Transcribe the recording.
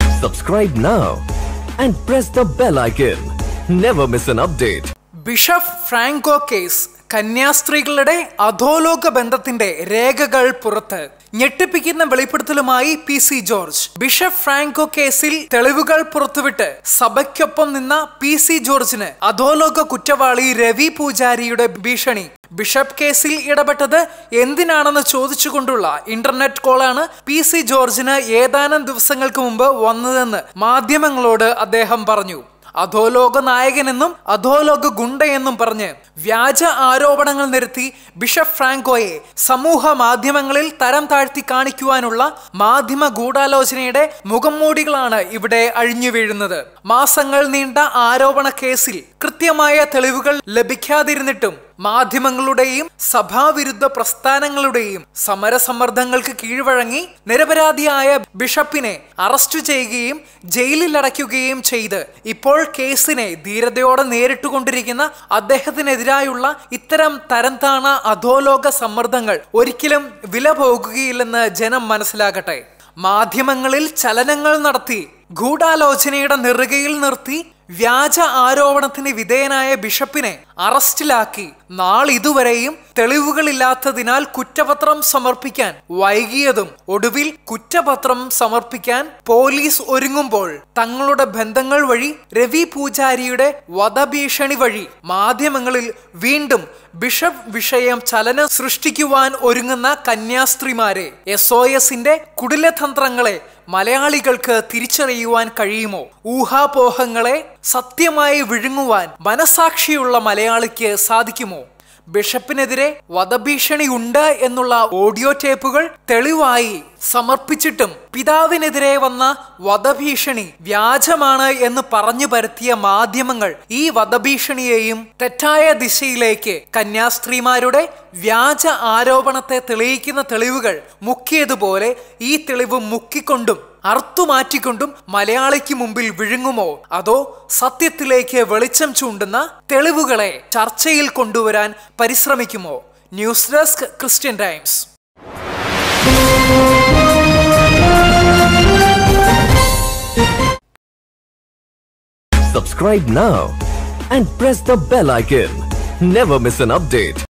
Subscribe now and press the bell icon. Never miss an update. Bishop Franco case കന്യാസ്ത്രീകളുടെ അധോലോക ബന്ധത്തിന്റെ രേഖകൾ പുറത്ത് ഞെട്ടിപ്പിക്കുന്ന വെളിപ്പെടുത്തലുമായി P C George bishop Franco കേസിൽ തെളിവുകൾ പുറത്തുവിട്ട് സഭയ്ക്കൊപ്പം നിന്ന പി സി ജോർജിന് അധോലോക കുറ്റവാളി രവി പൂജാരിയുടെ ഭീഷണി ബിഷപ്പ് കേസിൽ ഇടപെട്ടത് എന്തിനാണെന്ന് ചോദിച്ചുകൊണ്ടുള്ള ഇന്റർനെറ്റ് കോളാണ് പി സി ജോർജിന് ഏതാനും ദിവസങ്ങൾക്ക് മുമ്പ് വന്നതെന്ന് മാധ്യമങ്ങളോട് അദ്ദേഹം പറഞ്ഞു. അധോലോക നായകനെന്നും അധോലോക ഗുണ്ടയെന്നും പറഞ്ഞ് വ്യാജ ആരോപണങ്ങൾ നിരത്തി ബിഷപ്പ് ഫ്രാങ്കോയെ സമൂഹ മാധ്യമങ്ങളിൽ തരം താഴ്ത്തി കാണിക്കുവാനുള്ള മാധ്യമ ഗൂഢാലോചനയുടെ മുഖംമൂടികളാണ് ഇവിടെ അഴിഞ്ഞു വീഴുന്നത്. മാസങ്ങൾ നീണ്ട ആരോപണ കേസിൽ കൃത്യമായ തെളിവുകൾ ലഭിക്കാതിരുന്നിട്ടും മാധ്യമങ്ങളുടെയും സഭാവിരുദ്ധ പ്രസ്ഥാനങ്ങളുടെയും സമരസമ്മർദ്ദങ്ങൾക്ക് കീഴ്വഴങ്ങി നിരപരാധിയായ ബിഷപ്പിനെ അറസ്റ്റ് ചെയ്യുകയും ജയിലിൽ അടയ്ക്കുകയും ചെയ്ത് ഇപ്പോൾ കേസിനെ ധീരതയോടെ നേരിട്ടുകൊണ്ടിരിക്കുന്ന അദ്ദേഹത്തിനെതിരായുള്ള ഇത്തരം തരംതാണ അധോലോക സമ്മർദ്ദങ്ങൾ ഒരിക്കലും വില പോകുകയില്ലെന്ന് ജനം മനസ്സിലാകട്ടെ. മാധ്യമങ്ങളിൽ ചലനങ്ങൾ നടത്തി ഗൂഢാലോചനയുടെ നെറുകയിൽ നിർത്തി വ്യാജ ആരോപണത്തിന് വിധേയനായ ബിഷപ്പിനെ അറസ്റ്റിലാക്കി നാളിതുവരെയും തെളിവുകളില്ലാത്തതിനാൽ കുറ്റപത്രം സമർപ്പിക്കാൻ വൈകിയതും ഒടുവിൽ കുറ്റപത്രം സമർപ്പിക്കാൻ പോലീസ് ഒരുങ്ങുമ്പോൾ തങ്ങളുടെ ബന്ധങ്ങൾ വഴി രവി പൂജാരിയുടെ വധഭീഷണി വഴി മാധ്യമങ്ങളിൽ വീണ്ടും ബിഷപ്പ് വിഷയം ചലനം സൃഷ്ടിക്കുവാൻ ഒരുങ്ങുന്ന കന്യാസ്ത്രീമാരെ എസ് ഒ എസിന്റെ കുടിലതന്ത്രങ്ങളെ മലയാളികൾക്ക് തിരിച്ചറിയുവാൻ കഴിയുമോ? ഊഹാപോഹങ്ങളെ സത്യമായി വിഴുങ്ങുവാൻ മനസാക്ഷിയുള്ള മലയാളിക്ക് സാധിക്കുമോ? ബിഷപ്പിനെതിരെ വധഭീഷണി ഉണ്ട് എന്നുള്ള ഓഡിയോ ടേപ്പുകൾ തെളിവായി സമർപ്പിച്ചിട്ടും പിതാവിനെതിരെ വന്ന വധഭീഷണി വ്യാജമാണ് എന്ന് പറഞ്ഞു പരത്തിയ മാധ്യമങ്ങൾ ഈ വധഭീഷണിയെയും തെറ്റായ ദിശയിലേക്ക് കന്യാസ്ത്രീമാരുടെ വ്യാജ ആരോപണത്തെ തെളിയിക്കുന്ന തെളിവുകൾ മുക്കിയതുപോലെ ഈ തെളിവ് മുക്കിക്കൊണ്ടും അറുത്തുമാറ്റിക്കൊണ്ടും മലയാളിക്ക് മുമ്പിൽ വിഴുങ്ങുമോ അതോ സത്യത്തിലേക്ക് വെളിച്ചം ചൂണ്ടുന്ന തെളിവുകളെ ചർച്ചയിൽ കൊണ്ടുവരാൻ പരിശ്രമിക്കുമോ news desk Christian Times Subscribe now and press the bell icon. Never miss an update.